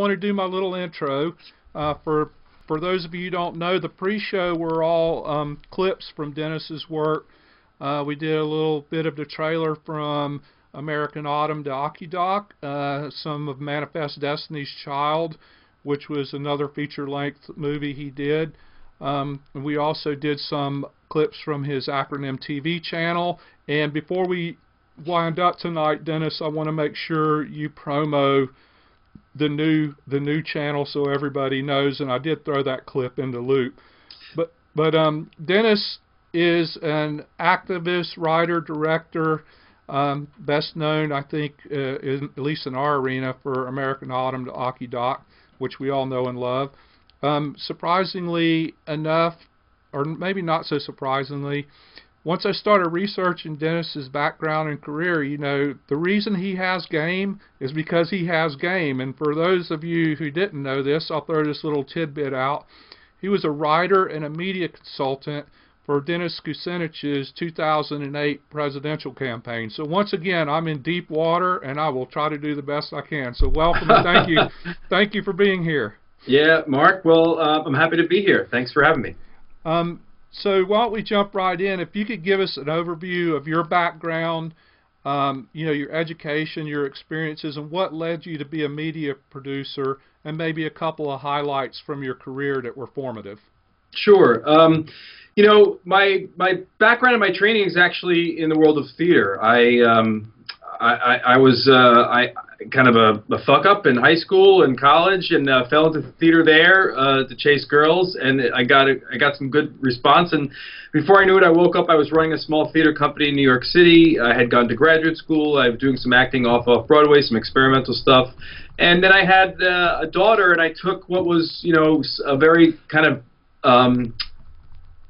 want to do my little intro. Uh, for for those of you who don't know, the pre-show were all um, clips from Dennis's work. Uh, we did a little bit of the trailer from American Autumn to OccuDoc, uh, some of Manifest Destiny's Child, which was another feature-length movie he did. Um, we also did some clips from his acronym TV channel. And before we wind up tonight, Dennis, I want to make sure you promo the new the new channel so everybody knows. And I did throw that clip in the loop. But but um, Dennis is an activist, writer, director. Um, best known, I think, uh, in, at least in our arena, for American Autumn to OccuDoc, which we all know and love. Um, surprisingly enough, or maybe not so surprisingly, once I started researching Dennis's background and career, you know, the reason he has game is because he has game. And for those of you who didn't know this, I'll throw this little tidbit out. He was a writer and a media consultant for Dennis Kucinich's 2008 presidential campaign. So once again, I'm in deep water, and I will try to do the best I can. So welcome and thank you, thank you for being here. Yeah, Mark. Well, uh, I'm happy to be here. Thanks for having me. Um, so why don't we jump right in? If you could give us an overview of your background, um, you know, your education, your experiences, and what led you to be a media producer, and maybe a couple of highlights from your career that were formative. Sure. Um, you know, my my background and my training is actually in the world of theater. I um, I, I, I was uh, I kind of a, a fuck up in high school and college, and uh, fell into the theater there uh, to chase girls, and I got a, I got some good response. And before I knew it, I woke up. I was running a small theater company in New York City. I had gone to graduate school. I was doing some acting off off Broadway, some experimental stuff, and then I had uh, a daughter, and I took what was you know a very kind of um,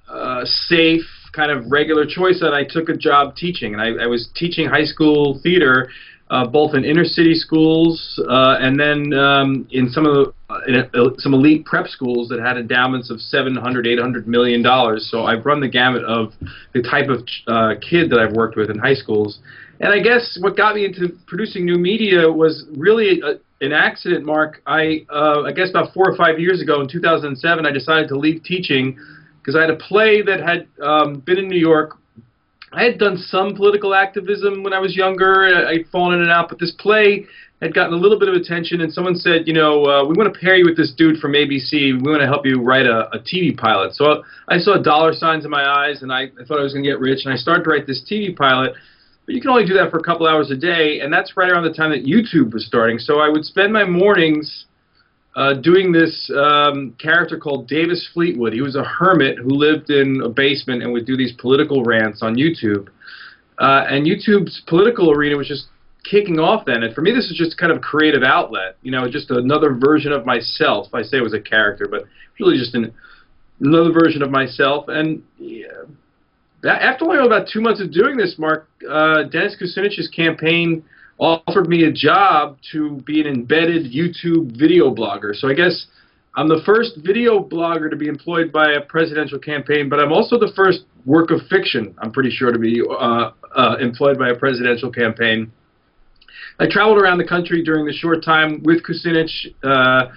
uh, safe kind of regular choice that I took a job teaching, and I, I was teaching high school theater, uh, both in inner city schools uh, and then um, in some of the uh, in a, some elite prep schools that had endowments of 700, 800 million dollars. So I've run the gamut of the type of uh, kid that I've worked with in high schools. And I guess what got me into producing new media was really a, an accident, Mark. I uh, I guess about four or five years ago in 2007, I decided to leave teaching because I had a play that had um, been in New York. I had done some political activism when I was younger. I'd fallen in and out, but this play had gotten a little bit of attention, and someone said, you know, uh, we want to pair you with this dude from ABC. We want to help you write a, a TV pilot. So I saw dollar signs in my eyes, and I, I thought I was going to get rich, and I started to write this TV pilot. But you can only do that for a couple hours a day, and that's right around the time that YouTube was starting. So I would spend my mornings uh, doing this um, character called Davis Fleetwood. He was a hermit who lived in a basement and would do these political rants on YouTube. Uh, and YouTube's political arena was just kicking off then. And for me, this is just kind of a creative outlet. You know, just another version of myself. I say it was a character, but really just an, another version of myself. And yeah, after only about two months of doing this, Mark, uh, Dennis Kucinich's campaign offered me a job to be an embedded YouTube video blogger. So I guess I'm the first video blogger to be employed by a presidential campaign, but I'm also the first work of fiction, I'm pretty sure, to be uh, uh, employed by a presidential campaign. I traveled around the country during the short time with Kucinich, uh,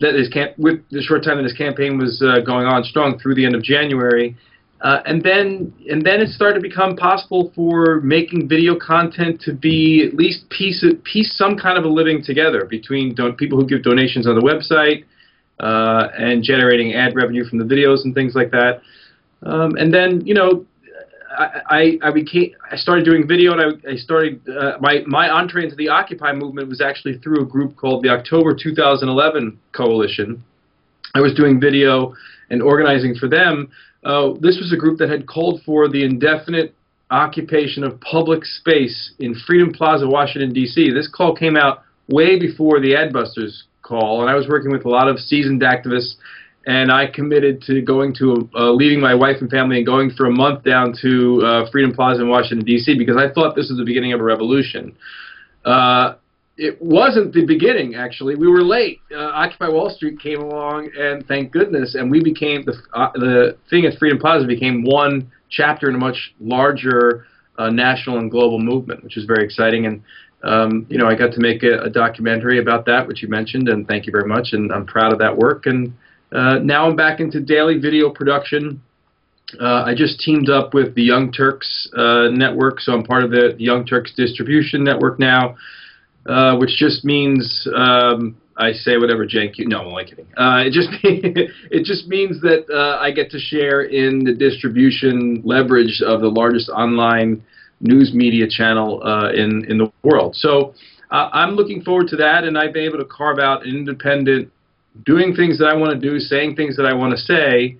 that his camp with the short time that his campaign was uh, going on strong through the end of January. Uh, and then and then it started to become possible for making video content to be at least piece piece some kind of a living together between people who give donations on the website uh, and generating ad revenue from the videos and things like that. Um, and then you know I, I, I became I started doing video and I, I started uh, my my entree into the Occupy movement was actually through a group called the October 2011 Coalition. I was doing video and organizing for them uh, this was a group that had called for the indefinite occupation of public space in Freedom Plaza, Washington, D.C. This call came out way before the Adbusters call, and I was working with a lot of seasoned activists, and I committed to going to, uh, leaving my wife and family and going for a month down to uh, Freedom Plaza in Washington, D.C., because I thought this was the beginning of a revolution. Uh, it wasn't the beginning actually. We were late. Uh, Occupy Wall Street came along, and thank goodness, and we became the uh, the thing at Freedom Plaza became one chapter in a much larger uh, national and global movement, which is very exciting. And um, you know, I got to make a, a, documentary about that, which you mentioned, and thank you very much. And I'm proud of that work. And uh, now I'm back into daily video production. Uh, I just teamed up with the Young Turks uh, network, so I'm part of the Young Turks distribution network now, uh, which just means um, I say whatever Cenk. You, no, I'm only kidding. Uh, it just it just means that uh, I get to share in the distribution leverage of the largest online news media channel uh, in in the world. So uh, I'm looking forward to that, and I've been able to carve out an independent, doing things that I want to do, saying things that I want to say,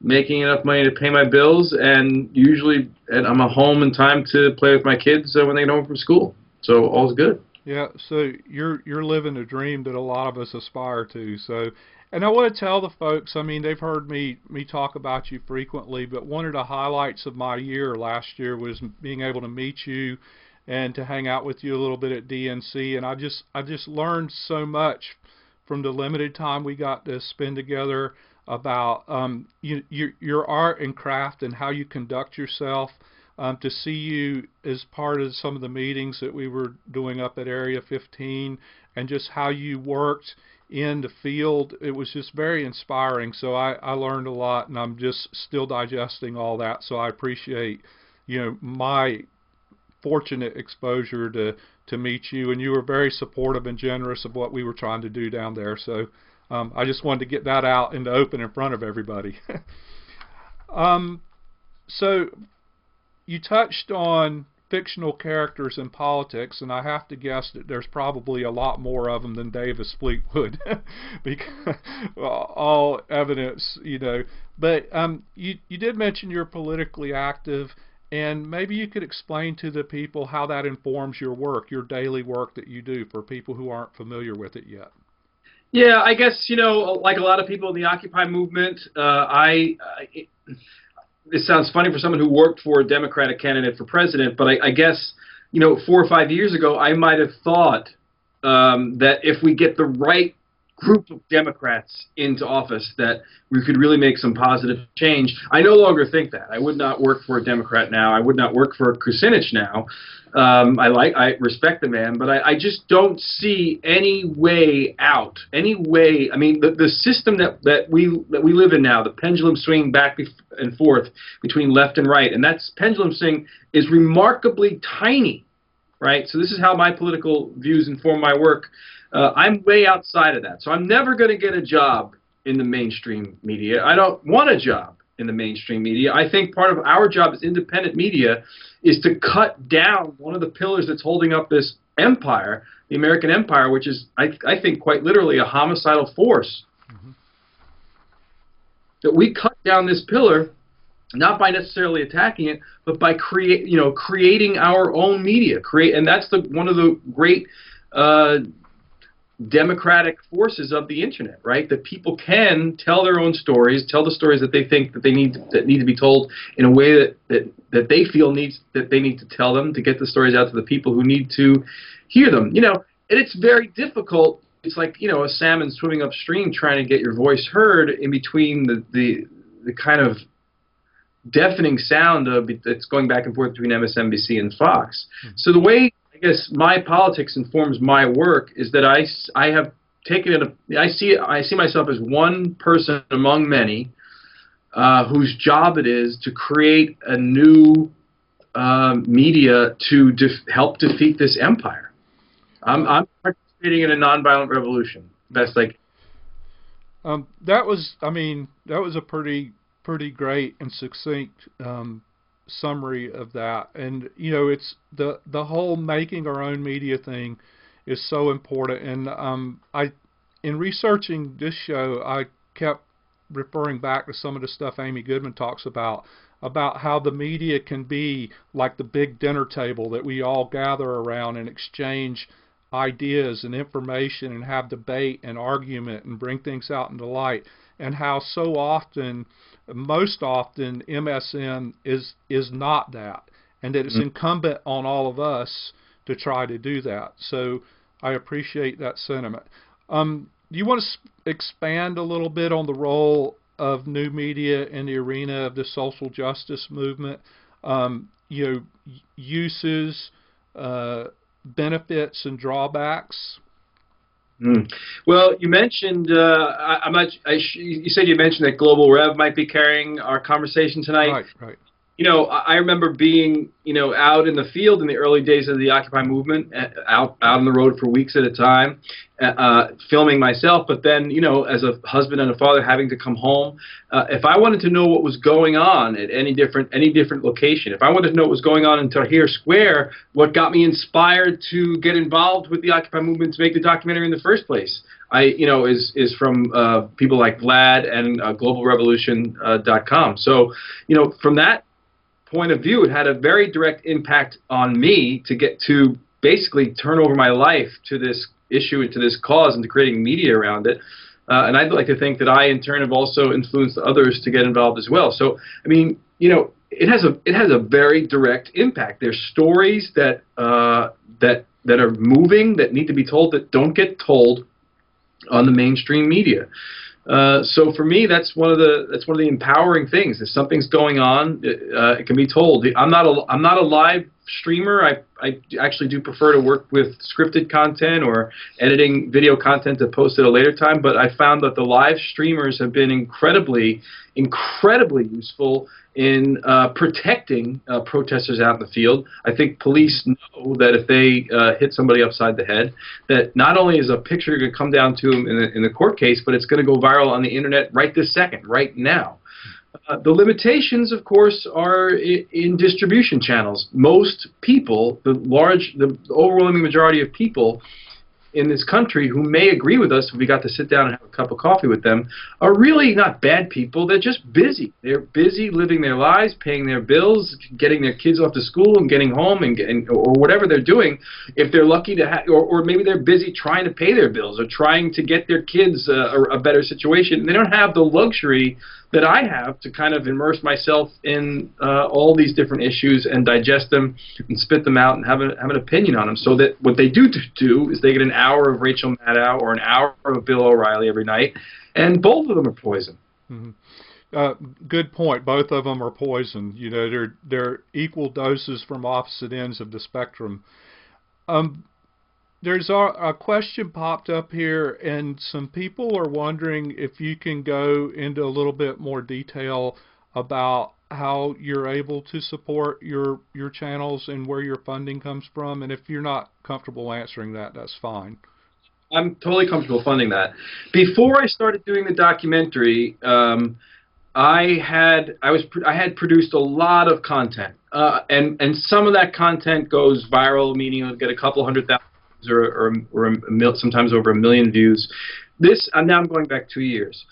making enough money to pay my bills, and usually and I'm at home in time to play with my kids uh, when they get home from school. So all's good. Yeah, so you're you're living a dream that a lot of us aspire to. So and I want to tell the folks, I mean, they've heard me me talk about you frequently, but one of the highlights of my year last year was being able to meet you and to hang out with you a little bit at DNC, and I just I just learned so much from the limited time we got to spend together about um, you, your your art and craft and how you conduct yourself. Um, to see you as part of some of the meetings that we were doing up at Area 15 and just how you worked in the field. It was just very inspiring. So I, I learned a lot, and I'm just still digesting all that. So I appreciate, you know, my fortunate exposure to to meet you, and you were very supportive and generous of what we were trying to do down there. So um, I just wanted to get that out in the open in front of everybody. um, so you touched on fictional characters in politics, and I have to guess that there's probably a lot more of them than Davis Fleetwood, because all evidence, you know. But um, you you did mention you're politically active, and maybe you could explain to the people how that informs your work, your daily work that you do, for people who aren't familiar with it yet. Yeah, I guess you know, like a lot of people in the Occupy movement, uh, I. Uh, this sounds funny for someone who worked for a Democratic candidate for president, but I, I guess you know four or five years ago I might have thought um, that if we get the right group of Democrats into office, that we could really make some positive change. I no longer think that. I would not work for a Democrat now. I would not work for Kucinich now. Um, I like, I respect the man, but I, I just don't see any way out. Any way. I mean, the the system that that we that we live in now, the pendulum swinging back and forth between left and right, and that pendulum swing is remarkably tiny, right? So this is how my political views inform my work. Uh, I'm way outside of that, so I'm never going to get a job in the mainstream media. I don't want a job in the mainstream media. I think part of our job as independent media is to cut down one of the pillars that's holding up this empire, the American empire, which is, I, I think, quite literally a homicidal force. Mm-hmm. That we cut down this pillar not by necessarily attacking it, but by create, you know, creating our own media. Create, and that's the one of the great uh, democratic forces of the internet, right? That people can tell their own stories, tell the stories that they think that they need to, that need to be told in a way that, that that they feel needs that they need to tell them to get the stories out to the people who need to hear them. You know, and it's very difficult. It's like you know a salmon swimming upstream trying to get your voice heard in between the the the kind of deafening sound of that's going back and forth between MSNBC and Fox. Mm-hmm. So the way guess my politics informs my work is that I, I have taken it. I see I see myself as one person among many uh, whose job it is to create a new uh, media to def- help defeat this empire. I'm, I'm participating in a nonviolent revolution. Best like. Um, that was, I mean, that was a pretty pretty great and succinct um, summary of that. And you know, it's the the whole making our own media thing is so important. And um, I, in researching this show, I kept referring back to some of the stuff Amy Goodman talks about about how the media can be like the big dinner table that we all gather around and exchange ideas and information and have debate and argument and bring things out into light and how so often most often MSN is is not that, and that it's mm-hmm. incumbent on all of us to try to do that. So I appreciate that sentiment. Um, do you want to expand a little bit on the role of new media in the arena of the social justice movement? Um, you know, uses, uh, benefits and drawbacks? Mm. Well, you mentioned uh, I, am not. I sh- you said you mentioned that Global Rev might be carrying our conversation tonight. Right, right you know, I remember being, you know, out in the field in the early days of the Occupy movement, out out on the road for weeks at a time, uh, uh, filming myself. But then, you know, as a husband and a father, having to come home. Uh, if I wanted to know what was going on at any different any different location, if I wanted to know what was going on in Tahrir Square, what got me inspired to get involved with the Occupy movement to make the documentary in the first place, I, you know, is is from uh, people like Vlad and uh, GlobalRevolution.com. Uh, so, you know, from that point of view, it had a very direct impact on me to get to basically turn over my life to this issue and to this cause and to creating media around it. Uh, and I'd like to think that I, in turn, have also influenced others to get involved as well. So, I mean, you know, it has a it has a very direct impact. There's stories that uh, that that are moving that need to be told that don't get told on the mainstream media. Uh, so for me, that's one of the that's one of the empowering things. If something's going on, uh, it can be told. I'm not a I'm not a live streamer. I I actually do prefer to work with scripted content or editing video content to post at a later time. But I found that the live streamers have been incredibly incredibly useful in uh, protecting uh, protesters out in the field. I think police know that if they uh, hit somebody upside the head, that not only is a picture going to come down to them in the, in the court case, but it's going to go viral on the internet right this second, right now. Uh, the limitations, of course, are in, distribution channels. Most people, the large, the overwhelming majority of people, in this country who may agree with us if we got to sit down and have a cup of coffee with them are really not bad people. They're just busy. They're busy living their lives, paying their bills, getting their kids off to school and getting home and, and or whatever they're doing. If they're lucky to have, or, or maybe they're busy trying to pay their bills or trying to get their kids a, a better situation. They don't have the luxury that I have to kind of immerse myself in uh, all these different issues and digest them and spit them out and have, a, have an opinion on them. So that what they do do is they get an hour of Rachel Maddow or an hour of Bill O'Reilly every night, and both of them are poison. Mm-hmm. Uh, good point. Both of them are poison. You know, they're they're equal doses from opposite ends of the spectrum. Um, there's a, question popped up here, and some people are wondering if you can go into a little bit more detail about how you're able to support your your channels and where your funding comes from. And if you're not comfortable answering that, that's fine. I'm totally comfortable funding that. Before I started doing the documentary, um, I had I was I had produced a lot of content, uh, and and some of that content goes viral, meaning it'll get a couple hundred thousand or, or, or a mil, sometimes over a million views. This, uh, now I'm going back two years,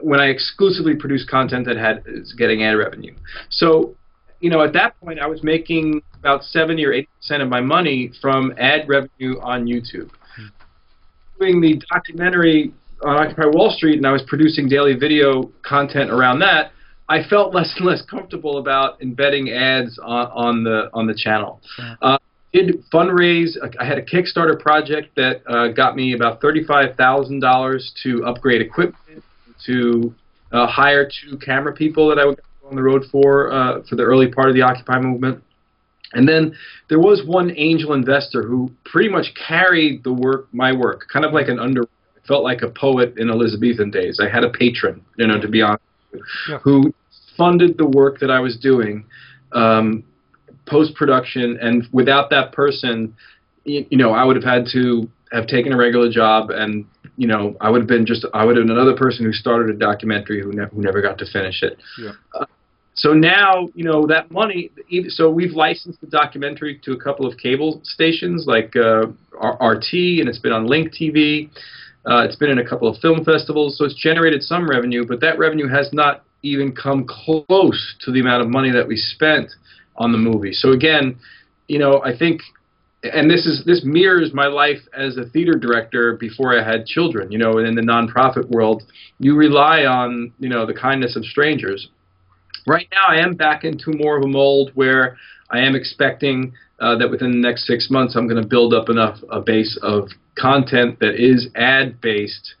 when I exclusively produced content that had is getting ad revenue. So, you know, at that point, I was making about 70 or 80 percent of my money from ad revenue on YouTube. Hmm. Doing the documentary on Occupy Wall Street, and I was producing daily video content around that. I felt less and less comfortable about embedding ads on, on the on the channel. Uh, did fundraise. I had a Kickstarter project that uh, got me about thirty-five thousand dollars to upgrade equipment, to uh, hire two camera people that I would go on the road for uh, for the early part of the Occupy movement. And then there was one angel investor who pretty much carried the work, my work, kind of like an under. I felt like a poet in Elizabethan days. I had a patron, you know, to be honest, yeah. who funded the work that I was doing. Um, post production, and without that person, you, you know, I would have had to have taken a regular job, and you know, I would have been just I would have been another person who started a documentary who, ne- who never got to finish it. Yeah. Uh, so now, you know, that money. So we've licensed the documentary to a couple of cable stations like uh, RT, and it's been on Link TV. Uh, it's been in a couple of film festivals, so it's generated some revenue, but that revenue has not even come close to the amount of money that we spent on the movie. So again, you know, I think and this is this mirrors my life as a theater director before I had children. You know, in the nonprofit world, you rely on you know the kindness of strangers. Right now, I am back into more of a mold where I am expecting uh, that within the next six months, I'm going to build up enough a base of content that is ad based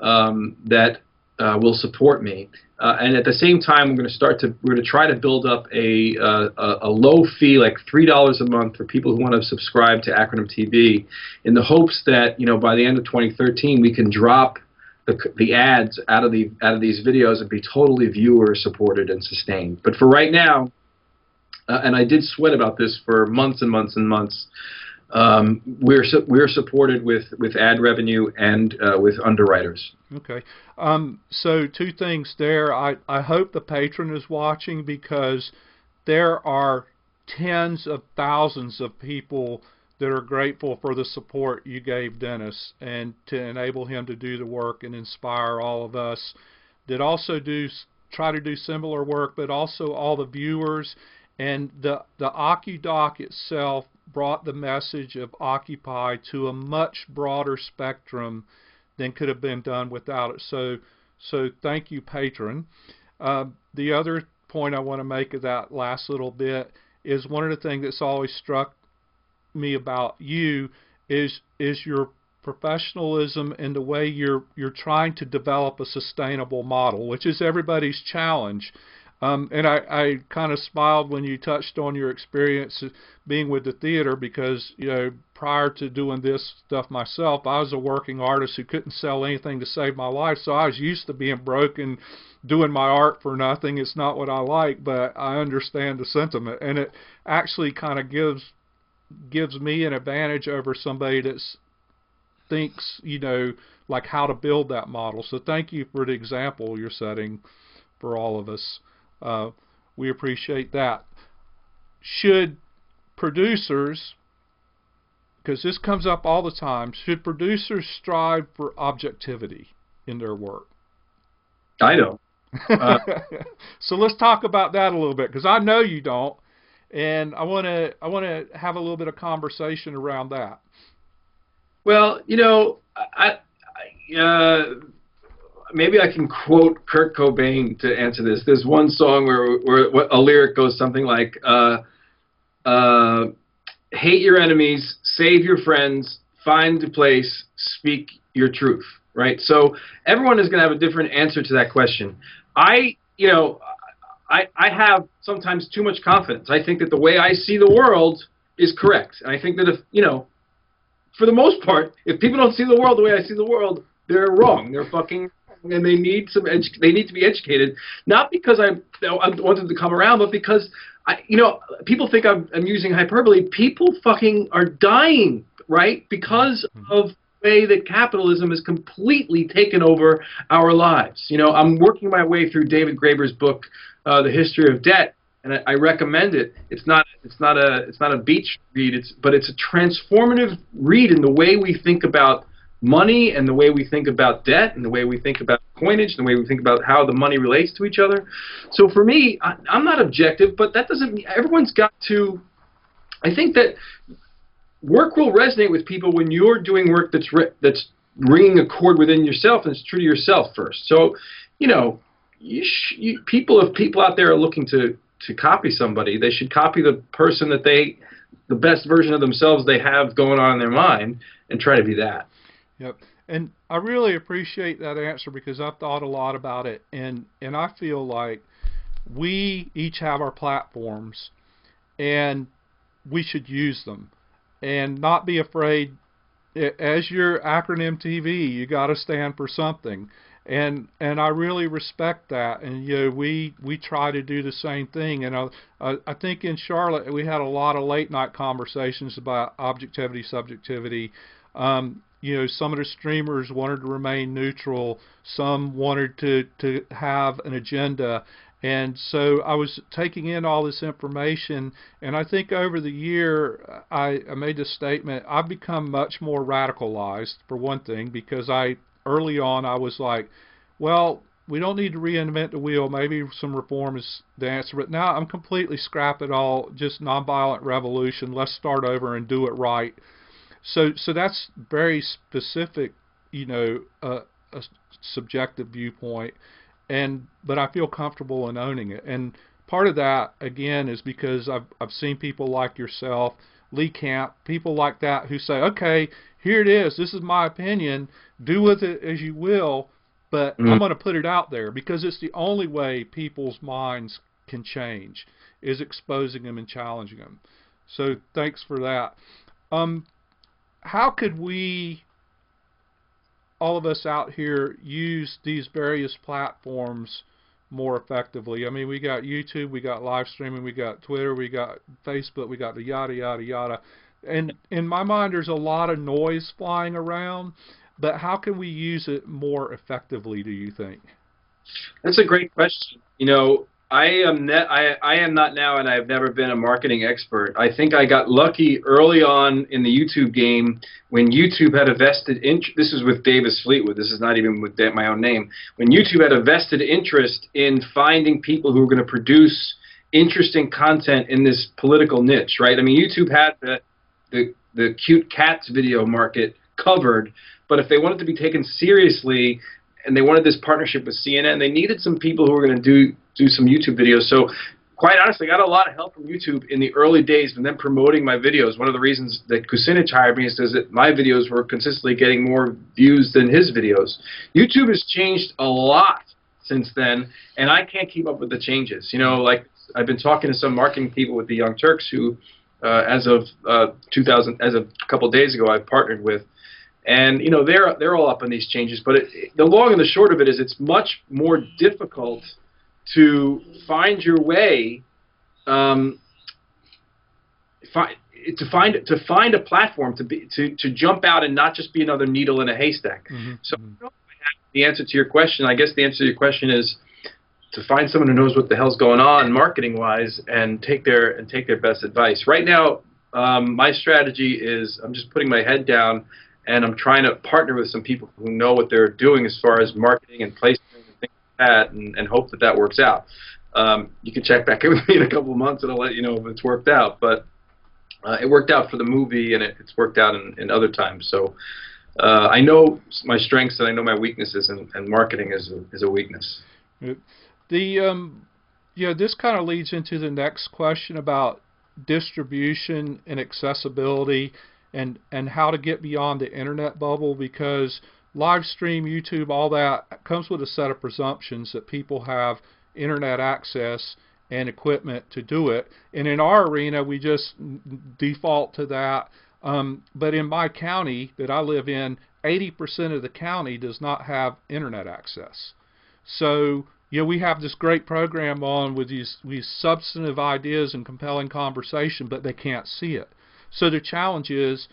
um, that uh, will support me. Uh, and at the same time, we're going to start to we're going to try to build up a, uh, a, low fee, like three dollars a month, for people who want to subscribe to Acronym TV, in the hopes that you know by the end of 2013 we can drop the, the ads out of the out of these videos and be totally viewer supported and sustained. But for right now, uh, and I did sweat about this for months and months and months. Um, we're su- we're supported with, with ad revenue and uh, with underwriters. Okay. Um, so two things there. I, I hope the patron is watching because there are tens of thousands of people that are grateful for the support you gave Dennis and to enable him to do the work and inspire all of us that also do try to do similar work, but also all the viewers and the the OccuDoc itself brought the message of Occupy to a much broader spectrum than could have been done without it. So, so thank you, patron. Uh, the other point I want to make of that last little bit is one of the things that's always struck me about you is is your professionalism and the way you're you're trying to develop a sustainable model, which is everybody's challenge. Um, and I, I kind of smiled when you touched on your experience being with the theater because, you know, prior to doing this stuff myself, I was a working artist who couldn't sell anything to save my life. So I was used to being broke and doing my art for nothing. It's not what I like, but I understand the sentiment. And it actually kind of gives gives me an advantage over somebody that thinks, you know, like how to build that model. So thank you for the example you're setting for all of us. Uh, we appreciate that. Should producers, because this comes up all the time, should producers strive for objectivity in their work? I don't. Uh, so let's talk about that a little bit because I know you don't, and I want to I want to have a little bit of conversation around that. Well, you know, I, I uh, maybe I can quote Kurt Cobain to answer this. There's one song where, where a lyric goes something like, uh, uh, "Hate your enemies, save your friends, find a place, speak your truth." Right. So everyone is going to have a different answer to that question. I, you know, I I have sometimes too much confidence. I think that the way I see the world is correct, and I think that if you know, for the most part, if people don't see the world the way I see the world, they're wrong. They're fucking and they need some edu- they need to be educated not because I I wanted to come around but because I you know people think I'm I'm using hyperbole people fucking are dying right because mm-hmm. of the way that capitalism has completely taken over our lives you know I'm working my way through David Graeber's book uh, the history of debt and I, I recommend it. It's not it's not a it's not a beach read. It's but it's a transformative read in the way we think about money and the way we think about debt and the way we think about coinage and the way we think about how the money relates to each other. So for me, I, I'm not objective, but that doesn't mean everyone's got to. I think that work will resonate with people when you're doing work that's re- that's ringing a chord within yourself and it's true to yourself first. So, you know, you sh- you, people if people out there are looking to to copy somebody, they should copy the person that they the best version of themselves they have going on in their mind and try to be that. Yep. And I really appreciate that answer because I've thought a lot about it. And and I feel like we each have our platforms and we should use them. And not be afraid as your acronym TV you got to stand for something. And and I really respect that. And you know we we try to do the same thing. And I I, think in Charlotte we had a lot of late night conversations about objectivity subjectivity. Um, you know, some of the streamers wanted to remain neutral, some wanted to, to have an agenda. And so I was taking in all this information, and I think over the year I, I made the statement I've become much more radicalized, for one thing, because I early on I was like, well, we don't need to reinvent the wheel. Maybe some reform is the answer. But now I'm completely scrap it all. Just nonviolent revolution. Let's start over and do it right. So so that's very specific, you know, uh, a subjective viewpoint, and but I feel comfortable in owning it. And part of that again is because I've I've seen people like yourself, Lee Camp, people like that who say, okay, here it is. This is my opinion. Do with it as you will. but mm-hmm. I'm going to put it out there because it's the only way people's minds can change is exposing them and challenging them. So thanks for that. Um, how could we, all of us out here, use these various platforms more effectively? I mean, we got YouTube, we got live streaming, we got Twitter, we got Facebook, we got the yada yada yada. And in my mind, there's a lot of noise flying around. But how can we use it more effectively? Do you think? That's a great question. You know, I am ne- I, I am not now, and I've never been a marketing expert. I think I got lucky early on in the YouTube game when YouTube had a vested interest. This is with Davis Fleetwood. This is not even with my own name. When YouTube had a vested interest in finding people who were going to produce interesting content in this political niche, right? I mean, YouTube had the the the cute cats video market covered, but if they wanted to be taken seriously, and they wanted this partnership with CNN. They needed some people who were going to do do some YouTube videos. So quite honestly, I got a lot of help from YouTube in the early days and then promoting my videos. One of the reasons that Kucinich hired me is that my videos were consistently getting more views than his videos. YouTube has changed a lot since then, and I can't keep up with the changes. You know, like I've been talking to some marketing people with the Young Turks who, uh, as of uh, 2000, as of a couple of days ago, I've partnered with and you know they're they're all up on these changes. But it, the long and the short of it is, it's much more difficult to find your way. Um, find, to find to find a platform to be to, to jump out and not just be another needle in a haystack. Mm-hmm. So mm-hmm. the answer to your question, I guess the answer to your question is to find someone who knows what the hell's going on marketing wise and take their and take their best advice. Right now, um, my strategy is I'm just putting my head down and I'm trying to partner with some people who know what they're doing as far as marketing and placement and things like that, and, and hope that that works out. Um, you can check back in with me in a couple of months, and I'll let you know if it's worked out. But uh, it worked out for the movie, and it, it's worked out in, in other times. So uh, I know my strengths and I know my weaknesses, and, and marketing is a, is a weakness. The um, this kind of leads into the next question about distribution and accessibility and and how to get beyond the internet bubble because live stream, YouTube, all that comes with a set of presumptions that people have internet access and equipment to do it. And in our arena, we just default to that. Um, but in my county that I live in, 80% of the county does not have internet access. So, you know, we have this great program on with these, these substantive ideas and compelling conversation, but they can't see it. So the challenge is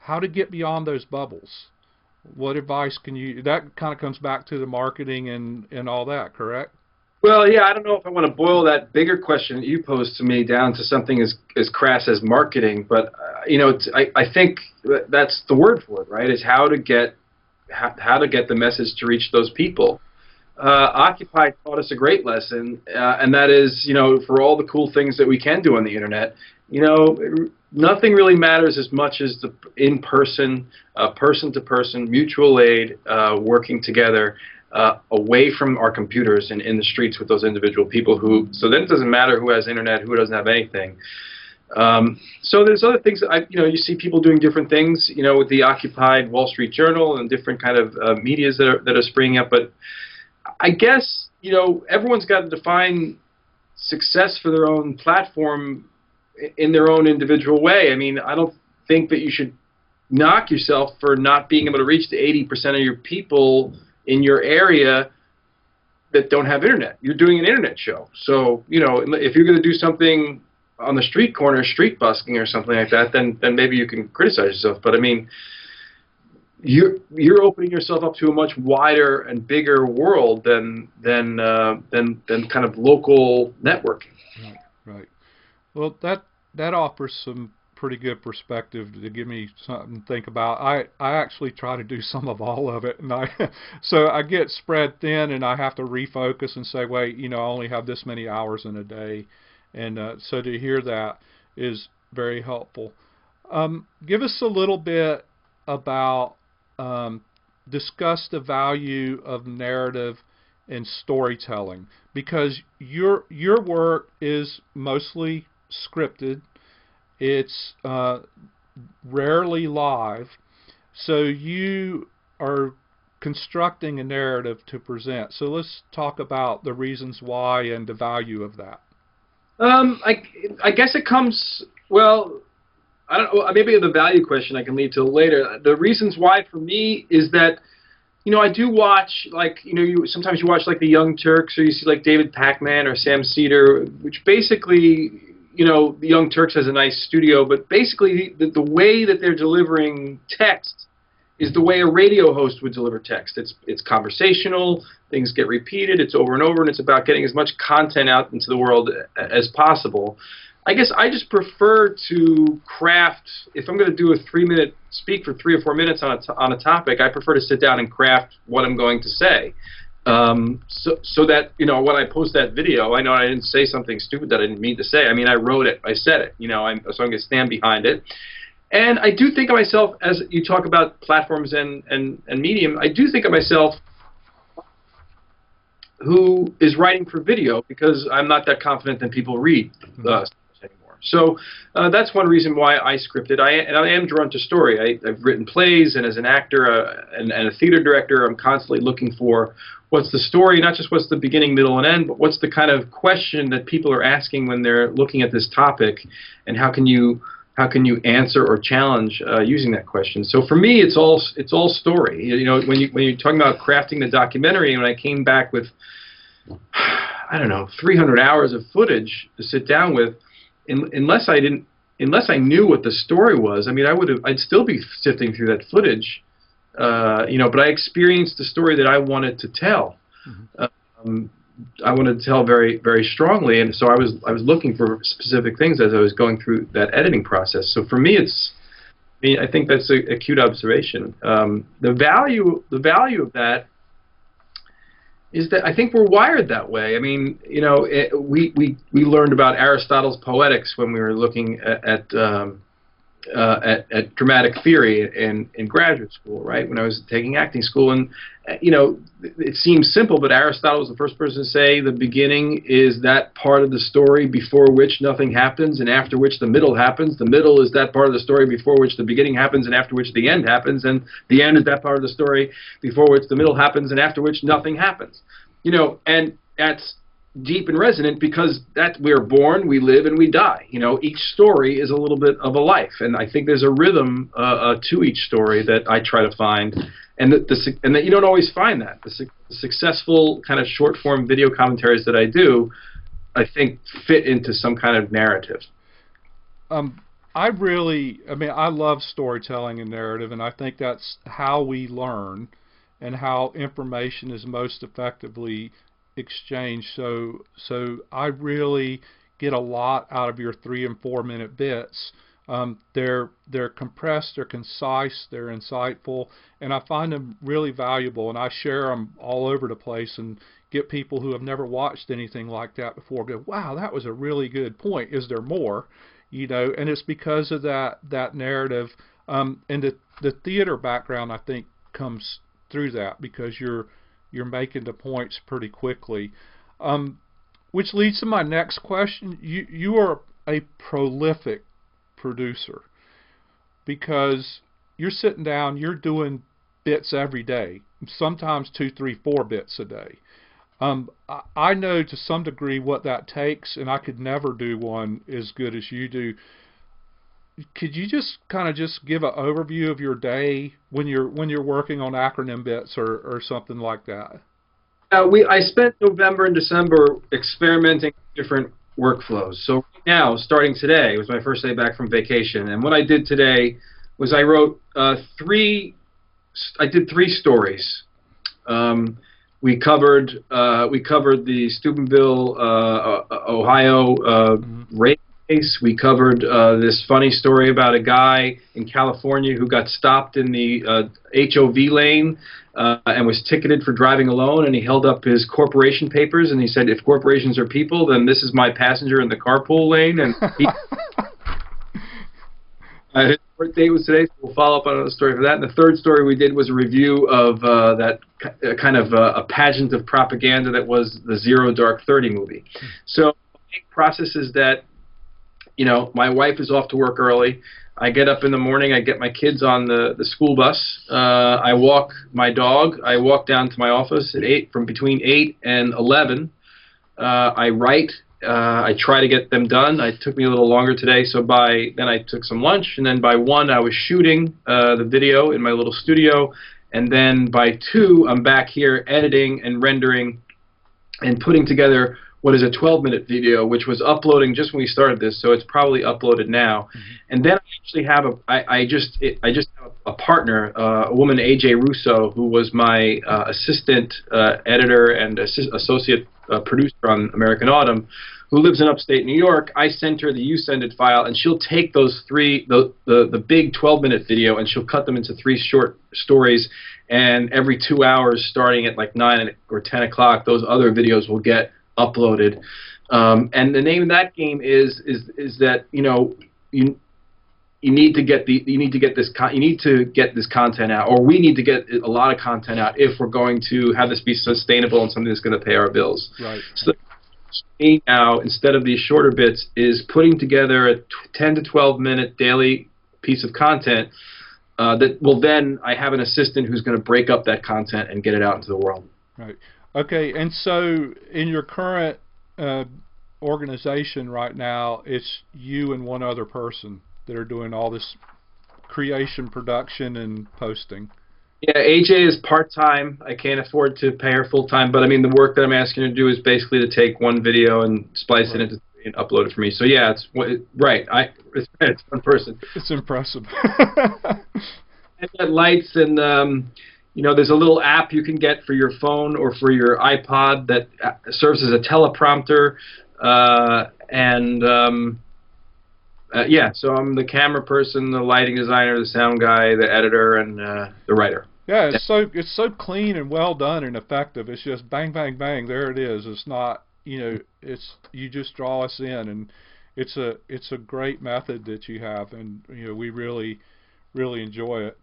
how to get beyond those bubbles. What advice can you? That kind of comes back to the marketing and and all that, correct? Well, yeah, I don't know if I want to boil that bigger question that you posed to me down to something as as crass as marketing, but uh, you know, I I think that's the word for it, right? Is how to get how, how to get the message to reach those people. Uh, Occupy taught us a great lesson, uh, and that is, you know, for all the cool things that we can do on the internet, you know, nothing really matters as much as the in-person, uh, person-to-person, mutual aid, uh, working together uh, away from our computers and in the streets with those individual people who. So then it doesn't matter who has internet, who doesn't have anything. Um, so there's other things. I, you know, you see people doing different things. You know, with the occupied Wall Street Journal and different kind of uh, media's that are that are springing up. But I guess you know everyone's got to define success for their own platform in their own individual way. I mean, I don't think that you should knock yourself for not being able to reach the 80% of your people in your area that don't have internet. You're doing an internet show. So, you know, if you're going to do something on the street corner, street busking or something like that, then then maybe you can criticize yourself. But I mean, you're you're opening yourself up to a much wider and bigger world than than uh, than than kind of local networking. Right. Right. Well, that that offers some pretty good perspective to give me something to think about. I I actually try to do some of all of it, and I so I get spread thin, and I have to refocus and say, wait, you know, I only have this many hours in a day, and uh, so to hear that is very helpful. Um, give us a little bit about um, discuss the value of narrative and storytelling because your your work is mostly scripted. It's uh, rarely live, so you are constructing a narrative to present. So let's talk about the reasons why and the value of that. Um, I, I guess it comes well. I don't know. Maybe the value question I can leave till later. The reasons why for me is that you know, I do watch like you know, you sometimes you watch like the Young Turks or you see like David Pakman or Sam Seder, which basically, you know, the Young Turks has a nice studio, but basically the, the way that they're delivering text is the way a radio host would deliver text. It's it's conversational, things get repeated, it's over and over, and it's about getting as much content out into the world as possible. I guess I just prefer to craft. If I'm going to do a three-minute speak for three or four minutes on a on a topic, I prefer to sit down and craft what I'm going to say. Um, so so that you know when I post that video, I know I didn't say something stupid that I didn't mean to say. I mean, I wrote it, I said it. You know, I'm, so I'm going to stand behind it. And I do think of myself as you talk about platforms and and and medium. I do think of myself who is writing for video because I'm not that confident that people read uh, anymore. so uh, that's one reason why I scripted. I and I am drawn to story. I, have written plays, and as an actor uh, and, and, a theater director, I'm constantly looking for what's the story, not just what's the beginning, middle, and end, but what's the kind of question that people are asking when they're looking at this topic, and how can you how can you answer or challenge uh, using that question? So for me, it's all it's all story. You know, when you when you're talking about crafting the documentary, when I came back with I don't know 300 hours of footage to sit down with in, unless I didn't, unless I knew what the story was, I mean, I would have, I'd still be sifting through that footage, uh, you know. But I experienced the story that I wanted to tell. Mm-hmm. Um, I wanted to tell very, very strongly, and so I was, I was looking for specific things as I was going through that editing process. So for me, it's, I mean, I think that's a acute observation. Um, the value, the value of that is that I think we're wired that way. I mean, you know, it, we, we, we learned about Aristotle's poetics when we were looking at, at um, uh, at, at dramatic theory in, in graduate school, right? When I was taking acting school, and you know, it seems simple, but Aristotle was the first person to say the beginning is that part of the story before which nothing happens, and after which the middle happens. The middle is that part of the story before which the beginning happens, and after which the end happens, and the end is that part of the story before which the middle happens, and after which nothing happens. You know, and that's deep and resonant because that we're born, we live, and we die. You know, each story is a little bit of a life, and I think there's a rhythm uh, uh, to each story that I try to find, and that the and that you don't always find that. The, su- successful kind of short form video commentaries that I do, I think, fit into some kind of narrative. Um, I really, I mean, I love storytelling and narrative, and I think that's how we learn and how information is most effectively exchange. So so I really get a lot out of your three and four minute bits. Um, they're they're compressed, they're concise, they're insightful, and I find them really valuable. And I share them all over the place and get people who have never watched anything like that before go, wow, that was a really good point. Is there more? You know, and it's because of that that narrative. Um, and the the theater background I think comes through that because you're you're making the points pretty quickly. Um, which leads to my next question. You you are a prolific producer because you're sitting down, you're doing bits every day, sometimes two, three, four bits a day. Um, I, I know to some degree what that takes, and I could never do one as good as you do could you just kind of just give an overview of your day when you're when you're working on acronym bits or, or something like that? Uh, we I spent November and December experimenting with different workflows. So now, starting today, was my first day back from vacation, and what I did today was I wrote uh, three. I did three stories. Um, we covered uh, we covered the Steubenville, uh, Ohio uh, mm-hmm. rape case. We covered uh, this funny story about a guy in California who got stopped in the uh, HOV lane uh, and was ticketed for driving alone. And he held up his corporation papers and he said, "If corporations are people, then this is my passenger in the carpool lane." And he, uh, his birthday was today, so we'll follow up on a story for that. And the third story we did was a review of uh, that uh, kind of uh, a pageant of propaganda that was the Zero Dark Thirty movie. Hmm. So processes that you know, my wife is off to work early. I get up in the morning. I get my kids on the the school bus. Uh, I walk my dog. I walk down to my office at eight, from between eight and eleven. Uh, I write. Uh, I try to get them done. It took me a little longer today, so by then I took some lunch, and then by one I was shooting uh, the video in my little studio, and then by two I'm back here editing and rendering and putting together what is a 12 minute video, which was uploading just when we started this, so it's probably uploaded now. Mm-hmm. And then I actually have a, I, I just, it, I just have a partner, uh, a woman, AJ Russo, who was my uh, assistant uh, editor and assi- associate uh, producer on American Autumn, who lives in upstate New York. I sent her the YouSendIt file, and she'll take those three, the, the, the big 12 minute video, and she'll cut them into three short stories. And every two hours, starting at like 9 or 10 o'clock, those other videos will get uploaded. Um, and the name of that game is is is that you know you you need to get the you need to get this con- you need to get this content out, or we need to get a lot of content out if we're going to have this be sustainable and something that's going to pay our bills. Right. So now instead of these shorter bits is putting together a 10 to 12 minute daily piece of content uh, that will then I have an assistant who's going to break up that content and get it out into the world. Right. Okay, and so in your current uh, organization right now, it's you and one other person that are doing all this creation, production, and posting. Yeah, AJ is part time. I can't afford to pay her full time, but I mean the work that I'm asking her to do is basically to take one video and splice right. it into and upload it for me. So yeah, it's right. I it's, it's one person. It's impressive. and got lights and um, you know, there's a little app you can get for your phone or for your iPod that uh, serves as a teleprompter. Uh, and um, uh, yeah, so I'm the camera person, the lighting designer, the sound guy, the editor, and uh, the writer. Yeah, it's so it's so clean and well done and effective. It's just bang, bang, bang. There it is. It's not you know it's you just draw us in and it's a it's a great method that you have and you know we really really enjoy it.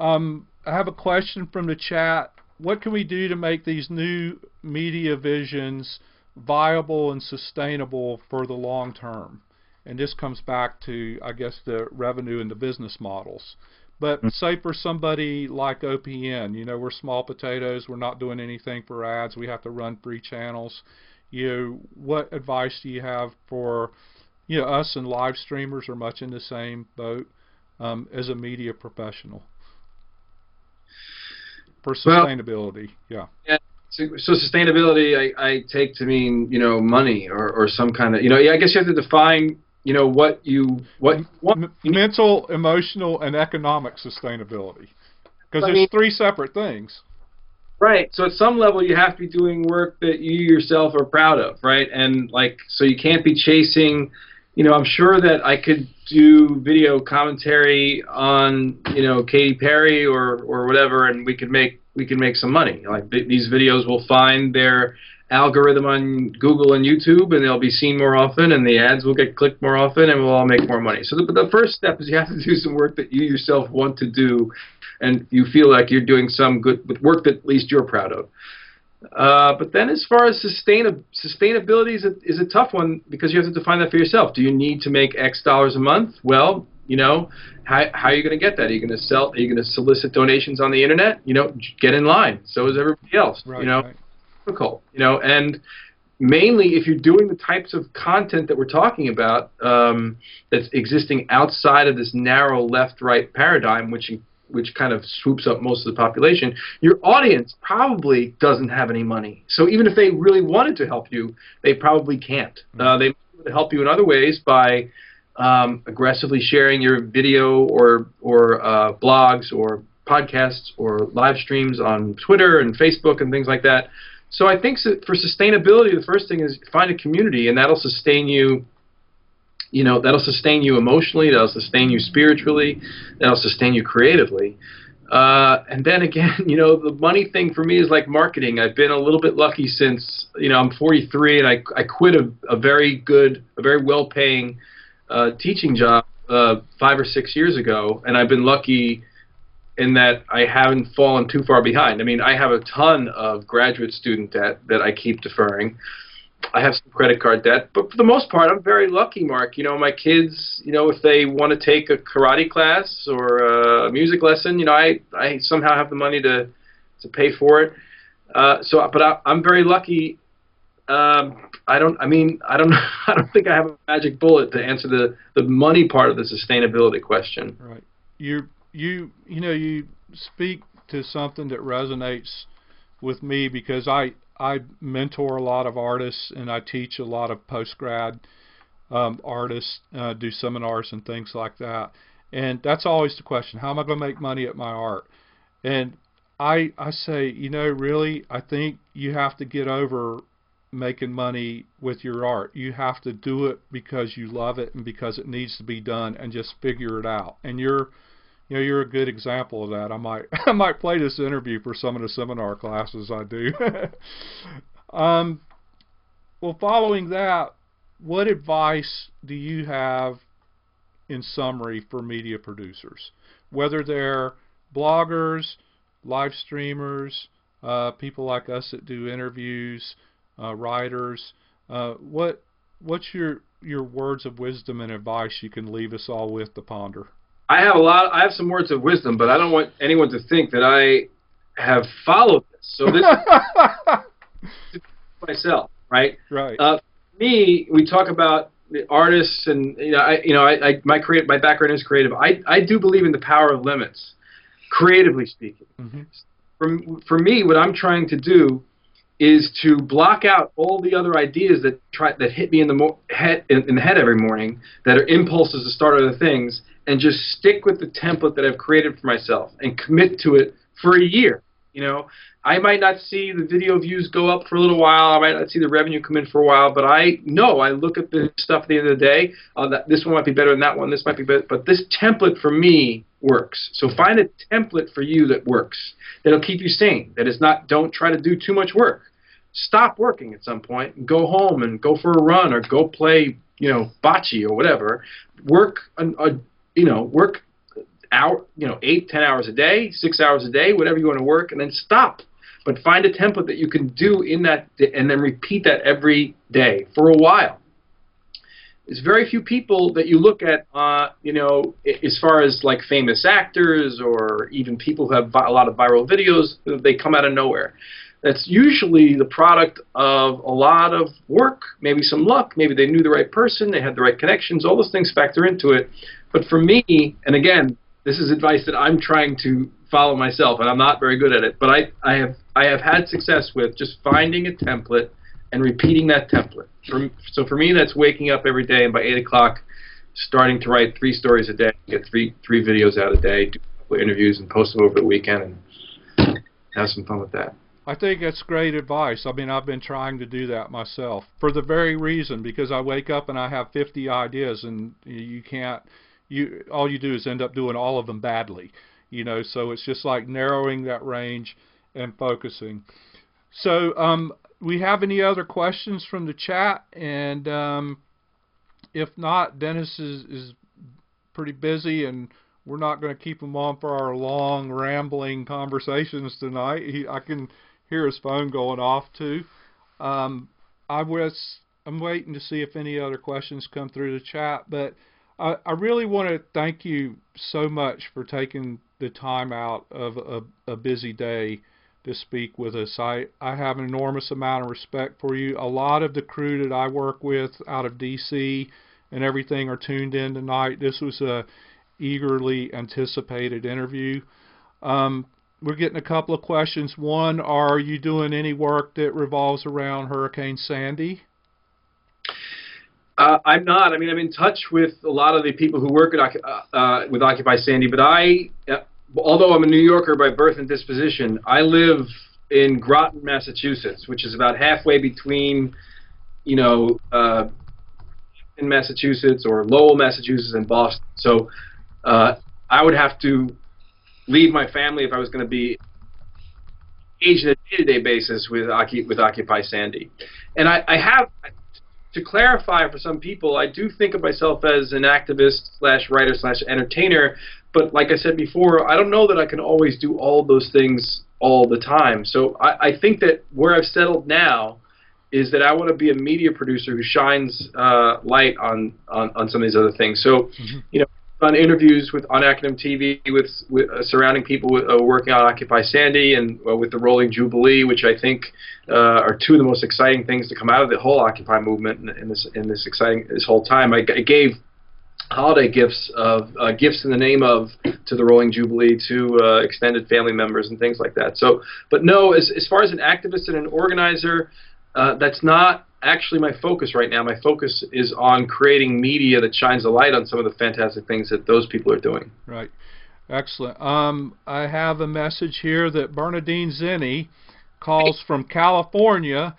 Um, I have a question from the chat. What can we do to make these new media visions viable and sustainable for the long term? And this comes back to, I guess, the revenue and the business models. But mm-hmm. say for somebody like OPN, you know, we're small potatoes, we're not doing anything for ads, we have to run free channels. You know, what advice do you have for, you know, us and live streamers are much in the same boat um, as a media professional? For sustainability. Well, yeah. yeah. So, sustainability, I, I take to mean you know money or, or some kind of you know. Yeah, I guess you have to define you know what you what, what M- mental, emotional, and economic sustainability because there's mean, three separate things. Right. So at some level, you have to be doing work that you yourself are proud of, right? And like, so you can't be chasing. You know, I'm sure that I could do video commentary on you know Katy Perry or or whatever, and we could make we can make some money. Like th- these videos will find their algorithm on Google and YouTube, and they'll be seen more often, and the ads will get clicked more often, and we'll all make more money. So the, the first step is you have to do some work that you yourself want to do, and you feel like you're doing some good work that at least you're proud of. Uh, but then, as far as sustain- sustainability is a, is a tough one because you have to define that for yourself. Do you need to make X dollars a month? Well, you know, how, how are you going to get that? Are you going to sell? Are you going to solicit donations on the internet? You know, get in line. So is everybody else. Right, you know, right. difficult. You know, and mainly if you're doing the types of content that we're talking about um, that's existing outside of this narrow left-right paradigm, which which kind of swoops up most of the population, your audience probably doesn't have any money. So even if they really wanted to help you, they probably can't. Mm-hmm. Uh, they help you in other ways by um, aggressively sharing your video or or uh, blogs or podcasts or live streams on Twitter and Facebook and things like that. So I think for sustainability, the first thing is find a community, and that'll sustain you you know that'll sustain you emotionally that'll sustain you spiritually that'll sustain you creatively. Uh, and then again you know the money thing for me is like marketing. I've been a little bit lucky since you know i'm 43 and i, I quit a, a very good a very well paying uh, teaching job uh, five or six years ago. And i've been lucky in that i haven't fallen too far behind. I mean i have a ton of graduate student debt that i keep deferring I have some credit card debt, but for the most part, I'm very lucky, Mark. You know, my kids, you know, if they want to take a karate class or a music lesson, you know, I I somehow have the money to to pay for it. Uh, so, but I, I'm very lucky. Um, I don't. I mean, I don't. I don't think I have a magic bullet to answer the the money part of the sustainability question. Right. You you you know you speak to something that resonates with me because I I mentor a lot of artists and I teach a lot of post grad um, artists, uh, do seminars and things like that. And that's always the question: How am I going to make money at my art? And I I say, you know, really, I think you have to get over making money with your art. You have to do it because you love it and because it needs to be done, and just figure it out. And you're you know, you're a good example of that. I might I might play this interview for some of the seminar classes I do. um, well, following that, what advice do you have in summary for media producers, whether they're bloggers, live streamers, uh, people like us that do interviews, uh, writers? Uh, what what's your your words of wisdom and advice you can leave us all with to ponder? I have a lot. I have some words of wisdom, but I don't want anyone to think that I have followed this. So this is myself, right? Right. Uh, me, we talk about the artists, and you know, I, you know, I, I my create my background is creative. I, I do believe in the power of limits, creatively speaking. Mm-hmm. For for me, what I'm trying to do is to block out all the other ideas that try that hit me in the mo- head in, in the head every morning that are impulses to start other things and just stick with the template that I've created for myself and commit to it for a year. You know, I might not see the video views go up for a little while. I might not see the revenue come in for a while, but I know I look at the stuff at the end of the day. Uh, that this one might be better than that one. This might be better, but this template for me works. So find a template for you that works. That'll keep you sane. That is not. Don't try to do too much work. Stop working at some point and go home and go for a run or go play, you know, bocce or whatever. Work a, a you know, work hour, you know, eight, ten hours a day, six hours a day, whatever you want to work, and then stop. But find a template that you can do in that, and then repeat that every day for a while. There's very few people that you look at, uh, you know, as far as like famous actors or even people who have a lot of viral videos, they come out of nowhere. That's usually the product of a lot of work, maybe some luck, maybe they knew the right person, they had the right connections, all those things factor into it. But for me, and again, this is advice that I'm trying to follow myself, and I'm not very good at it. But I, I have I have had success with just finding a template and repeating that template. For, so for me, that's waking up every day and by eight o'clock, starting to write three stories a day, get three three videos out a day, do interviews, and post them over the weekend, and have some fun with that. I think that's great advice. I mean, I've been trying to do that myself for the very reason because I wake up and I have 50 ideas, and you can't you all you do is end up doing all of them badly you know so it's just like narrowing that range and focusing. So um, we have any other questions from the chat? And um, if not dennis is, is pretty busy and we're not going to keep him on for our long rambling conversations tonight. He, i can hear his phone going off too. Um, i was i'm waiting to see if any other questions come through the chat but I, I really want to thank you so much for taking the time out of a, a busy day to speak with us. I, I have an enormous amount of respect for you. A lot of the crew that I work with out of DC and everything are tuned in tonight. This was a eagerly anticipated interview. Um, we're getting a couple of questions. One, are you doing any work that revolves around Hurricane Sandy? Uh, I'm not. I mean, I'm in touch with a lot of the people who work at uh, uh, with Occupy Sandy, but I, uh, although I'm a New Yorker by birth and disposition, I live in Groton, Massachusetts, which is about halfway between, you know, uh, in Massachusetts or Lowell, Massachusetts, and Boston. So uh, I would have to leave my family if I was going to be engaged on a day-to-day basis with with Occupy Sandy, and I, I have to clarify for some people, I do think of myself as an activist slash writer slash entertainer, but like I said before, I don't know that I can always do all those things all the time. So I, I think that where I've settled now is that I want to be a media producer who shines uh, light on, on on some of these other things. So, mm-hmm. you know, on interviews with on Acronym TV with, with uh, surrounding people with, uh, working on Occupy Sandy and uh, with the Rolling Jubilee, which I think uh, are two of the most exciting things to come out of the whole Occupy movement in, in this in this exciting this whole time. I, I gave holiday gifts of uh, gifts in the name of to the Rolling Jubilee to uh, extended family members and things like that. So, but no, as as far as an activist and an organizer, uh, that's not actually my focus right now. My focus is on creating media that shines a light on some of the fantastic things that those people are doing. Right. Excellent. Um, I have a message here that Bernadine Zinni calls from California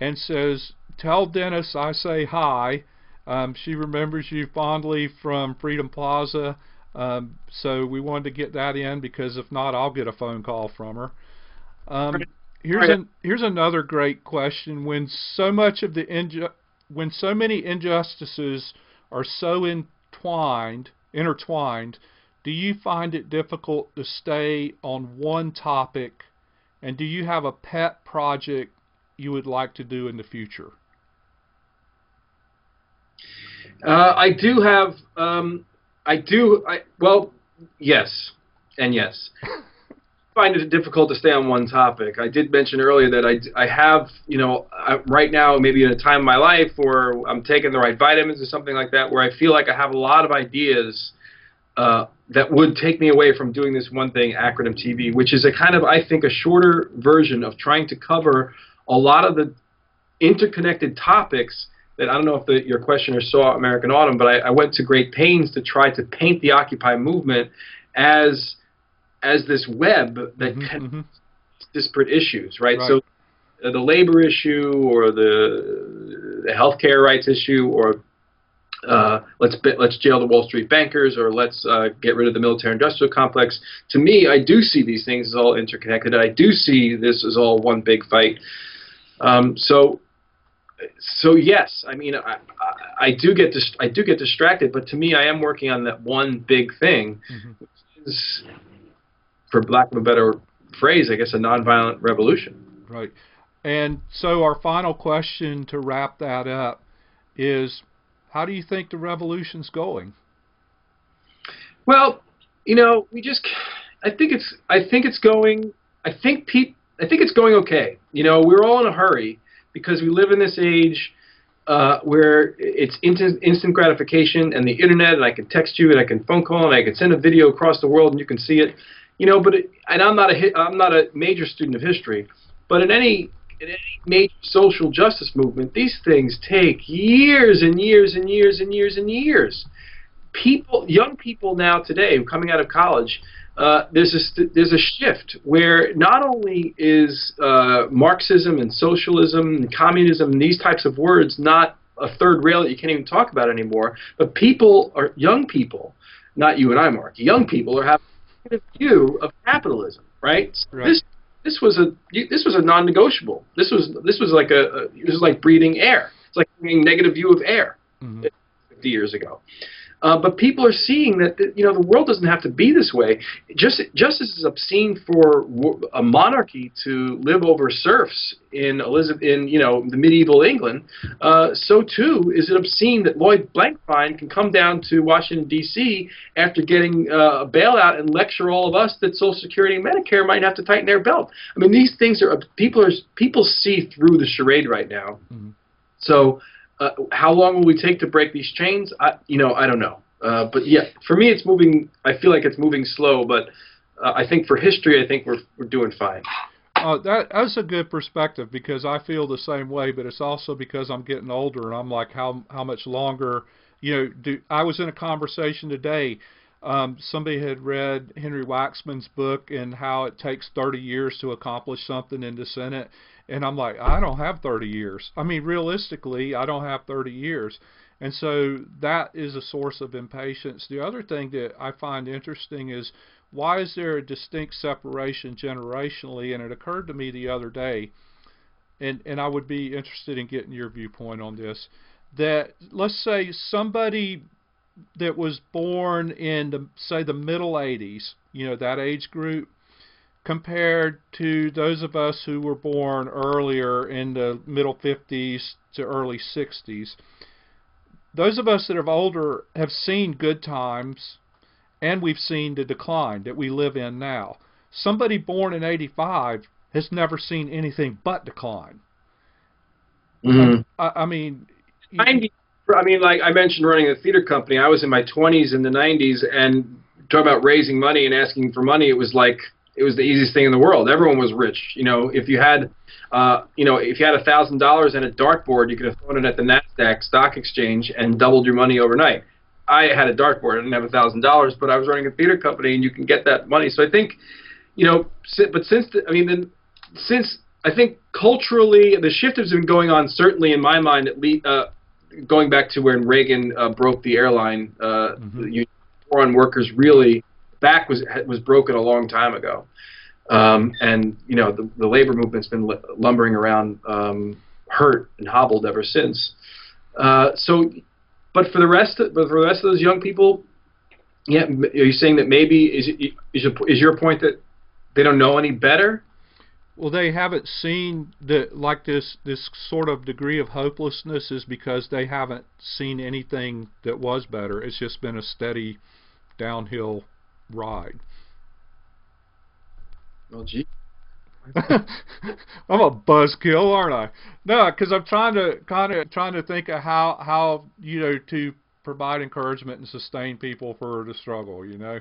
and says, "Tell Dennis I say hi." Um, she remembers you fondly from Freedom Plaza, um, so we wanted to get that in because if not, I'll get a phone call from her. Um, here's an, here's another great question. When so much of the inju- when so many injustices are so entwined, intertwined, do you find it difficult to stay on one topic? And do you have a pet project you would like to do in the future? Uh, I do have. Um, I do. I well, yes, and yes. Find it difficult to stay on one topic. I did mention earlier that I, I have, you know, I, right now maybe in a time in my life where I'm taking the right vitamins or something like that, where I feel like I have a lot of ideas uh, that would take me away from doing this one thing, Acronym TV, which is a kind of, I think, a shorter version of trying to cover a lot of the interconnected topics that I don't know if the, your questioner saw American Autumn, but I, I went to great pains to try to paint the Occupy movement as as this web that mm-hmm, connects mm-hmm. disparate issues, right? right. So uh, the labor issue, or the the healthcare rights issue, or uh, let's let's jail the Wall Street bankers, or let's uh, get rid of the military-industrial complex. To me, I do see these things as all interconnected. I do see this as all one big fight. Um, so so yes, I mean, I, I, I do get dist- I do get distracted, but to me, I am working on that one big thing, mm-hmm. which is, for lack of a better phrase, I guess, a nonviolent revolution. Right. And so, our final question to wrap that up is, how do you think the revolution's going? Well, you know, we just, I think it's, I think it's going, I think pe- I think it's going okay. You know, we're all in a hurry because we live in this age uh, where it's instant, instant gratification and the internet, and I can text you and I can phone call and I can send a video across the world and you can see it. You know, but it, and I'm not a I'm not a major student of history, but in any in any major social justice movement, these things take years and years and years and years and years. People, young people now today, coming out of college, uh, there's a there's a shift where not only is uh, Marxism and socialism and communism and these types of words not a third rail that you can't even talk about anymore, but people are young people, not you and I, Mark. Young people are having view of capitalism, right? right. This this was a this was a non-negotiable. This was this was like a, a this was like breathing air. It's like a negative view of air. Mm-hmm. 50 years ago. Uh, but people are seeing that you know the world doesn't have to be this way. Just just as it's obscene for a monarchy to live over serfs in Elizabeth in you know the medieval England, uh, so too is it obscene that Lloyd Blankfein can come down to Washington D.C. after getting uh, a bailout and lecture all of us that Social Security and Medicare might have to tighten their belt. I mean these things are people are people see through the charade right now. Mm-hmm. So uh, how long will we take to break these chains? I, you know, I don't know. Uh, but yeah, for me, it's moving. I feel like it's moving slow, but uh, I think for history, I think we're we're doing fine. Uh, that that's a good perspective because I feel the same way, but it's also because I'm getting older and I'm like, how how much longer? You know, do I was in a conversation today. Um, somebody had read Henry Waxman's book and how it takes 30 years to accomplish something in the Senate, and I'm like, I don't have 30 years. I mean, realistically, I don't have 30 years. And so that is a source of impatience. The other thing that I find interesting is why is there a distinct separation generationally? And it occurred to me the other day, and, and I would be interested in getting your viewpoint on this, that let's say somebody that was born in the say the middle 80s, you know, that age group, compared to those of us who were born earlier in the middle 50s to early 60s. Those of us that are older have seen good times and we've seen the decline that we live in now. Somebody born in 85 has never seen anything but decline. Mhm. I, I mean, 90 I mean, like I mentioned, running a theater company. I was in my 20s in the 90s, and talk about raising money and asking for money. It was like it was the easiest thing in the world. Everyone was rich. You know, if you had, uh, you know, if you had a thousand dollars and a dartboard, you could have thrown it at the Nasdaq Stock Exchange and doubled your money overnight. I had a dartboard. I didn't have a thousand dollars, but I was running a theater company, and you can get that money. So I think, you know, but since the, I mean, then since I think culturally the shift has been going on. Certainly in my mind, at least. Uh, going back to when Reagan uh, broke the airline, uh, Mhm. the war on workers really back was was broken a long time ago, um, and you know the, the labor movement's been l- lumbering around, um, hurt and hobbled ever since. Uh, so, but for the rest, of, but for the rest of those young people, yeah, are you saying that maybe is it, is your, is your point that they don't know any better? Well, they haven't seen the like this this sort of degree of hopelessness is because they haven't seen anything that was better. It's just been a steady downhill ride. Well, gee. I'm a buzzkill, aren't I? No, because I'm trying to kind of trying to think of how how you know to provide encouragement and sustain people for the struggle. You know.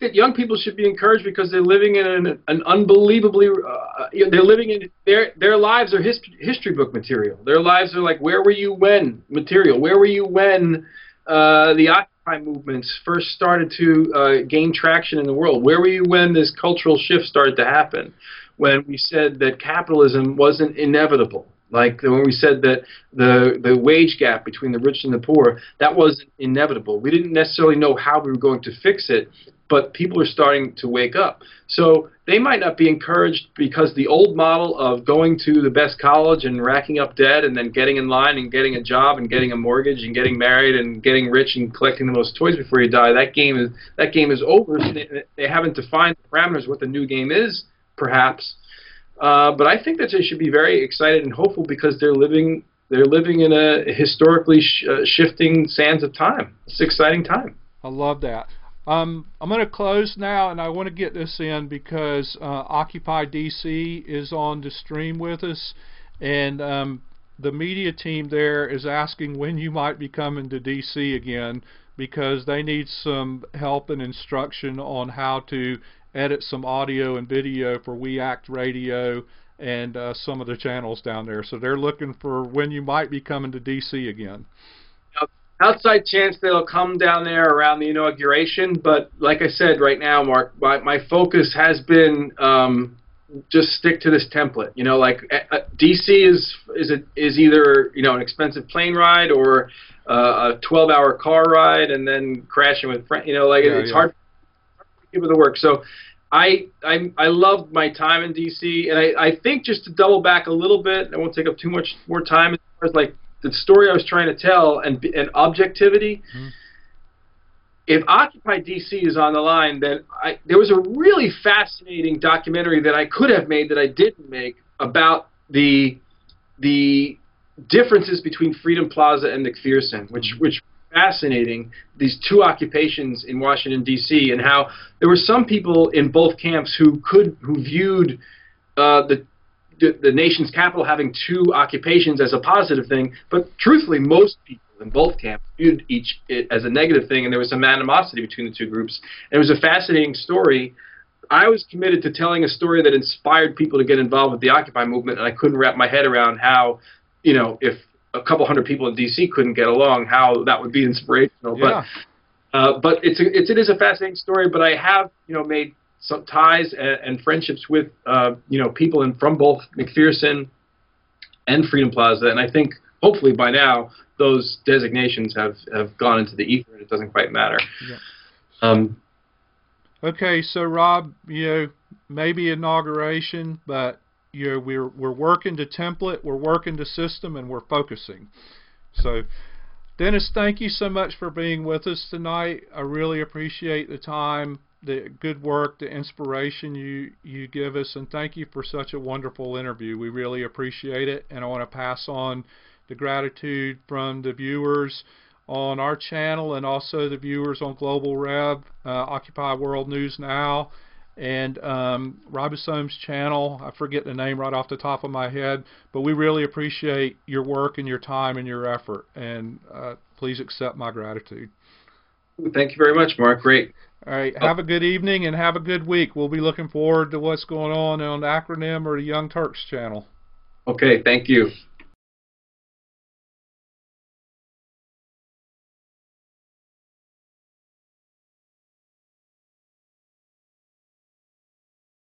that young people should be encouraged because they're living in an, an unbelievably uh, you know, they're living in their their lives are his, history book material. Their lives are like where were you when material. Where were you when uh, the movements first started to uh, gain traction in the world? Where were you when this cultural shift started to happen? When we said that capitalism wasn't inevitable, like when we said that the the wage gap between the rich and the poor that wasn't inevitable. We didn't necessarily know how we were going to fix it, but people are starting to wake up. So they might not be encouraged because the old model of going to the best college and racking up debt and then getting in line and getting a job and getting a mortgage and getting married and getting rich and collecting the most toys before you die that game is that game is over. So they, they haven't defined the parameters what the new game is, perhaps. Uh, but I think that they should be very excited and hopeful because they're living they're living in a historically sh- uh, shifting sands of time. It's an exciting time. I love that. Um, I'm going to close now, and I want to get this in because uh, Occupy DC is on the stream with us, and um, the media team there is asking when you might be coming to DC again because they need some help and instruction on how to edit some audio and video for We Act Radio and uh, some of the channels down there. So they're looking for when you might be coming to DC again. Outside chance they'll come down there around the inauguration. But like I said, right now, Mark, my, my focus has been um, just stick to this template. You know, like uh, uh, DC is is a, is either you know an expensive plane ride or uh, a 12-hour car ride and then crashing with friends. You know, like Yeah, it's yeah. hard to give it the work. So. I, I I loved my time in DC, and I, I think just to double back a little bit, I won't take up too much more time as far as like the story I was trying to tell and and objectivity. Mhm. If Occupy DC is on the line, then I, there was a really fascinating documentary that I could have made that I didn't make about the the differences between Freedom Plaza and McPherson, which which fascinating these two occupations in Washington D.C. and how there were some people in both camps who could who viewed uh, the, the the nation's capital having two occupations as a positive thing, but truthfully, most people in both camps viewed each it as a negative thing, and there was some animosity between the two groups. And it was a fascinating story. I was committed to telling a story that inspired people to get involved with the Occupy movement, and I couldn't wrap my head around how, you know, if a couple hundred people in D.C. couldn't get along, how that would be inspirational. Yeah. But uh, but it's a, it's it is a fascinating story. But I have you know made some ties and, and friendships with uh, you know people in, from both McPherson and Freedom Plaza, and I think hopefully by now those designations have have gone into the ether. and It doesn't quite matter. Yeah. Um, Okay, so Rob, you know, maybe inauguration, but you know, we're we're working to template, we're working the system, and we're focusing. So, Dennis, thank you so much for being with us tonight. I really appreciate the time. The good work, the inspiration you you give us, and thank you for such a wonderful interview. We really appreciate it, and I want to pass on the gratitude from the viewers on our channel and also the viewers on Global Rev, uh, Occupy World News Now, and um, Ribosome's channel. I forget the name right off the top of my head, but we really appreciate your work and your time and your effort, and uh, please accept my gratitude. Thank you very much, Mark. Great. All right. Oh. Have a good evening and have a good week. We'll be looking forward to what's going on on Acronym or the Young Turks channel. Okay. Thank you.